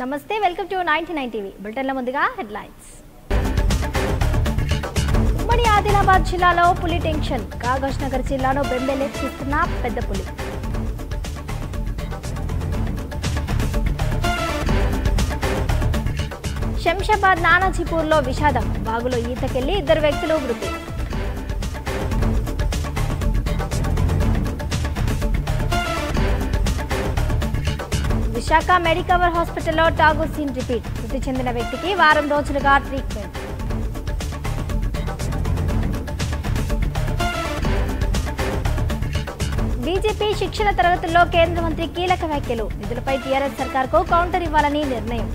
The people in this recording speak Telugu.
నమస్తే welcome to ninety nine TV. బులెటిన్ల ముందుగా హెడ్లైన్స్. ఉమ్మడి ఆదిలాబాద్ జిల్లాలో పులి టెన్షన్. కాగజ్ నగర్ జిల్లాను బెంబేలెత్తిస్తున్న పెద్ద పులి. శంషాబాద్ నానాజీపూర్లో విషాదం. బాగులో ఈతకెళ్ళి ఇద్దరు వ్యక్తులు మృతి. విశాఖ మెడికవర్ హాస్పిటల్లో టాగో సీన్ రిపీట్. మృతి చెందిన వ్యక్తికి వారం రోజులుగా ట్రీట్మెంట్. బీజేపీ శిక్షణ తరగతుల్లో కేంద్ర మంత్రి కీలక వ్యాఖ్యలు. నిధులపై టీఆర్ఎస్ సర్కార్కు కౌంటర్ ఇవ్వాలని నిర్ణయం.